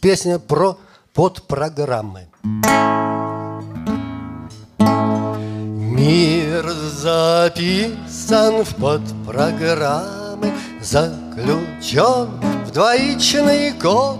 песня про подпрограммы. Мир записан в подпрограммы, Заключен в двоичный код.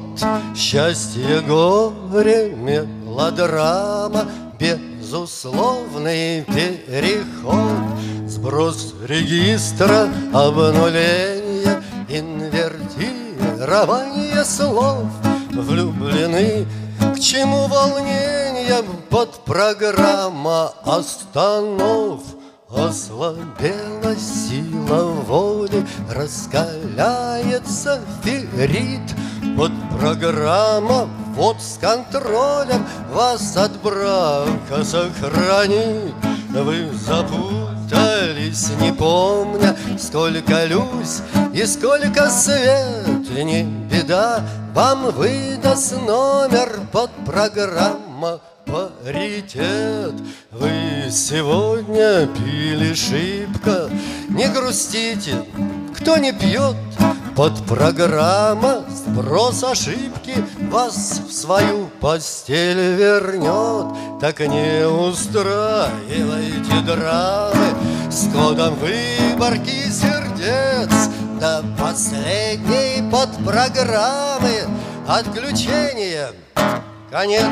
Счастье, горе, мелодрама, Безусловный переход, Сброс регистра, обнуление, Инвертирование слов, Влюблены к чему волнением под программа останов. Ослабела сила воли, раскаляется феррит Вот программа вот с контролем вас от брака сохранит. Вы запутались, не помня, сколько люсь и сколько свет Не беда, вам выдаст номер под программа паритет Вы сегодня пили шибко Не грустите, кто не пьет под программа сброс ошибки Вас в свою постель вернет. Так не устраивайте драмы С кодом выборки сердец До последней подпрограммы. Отключение. Конец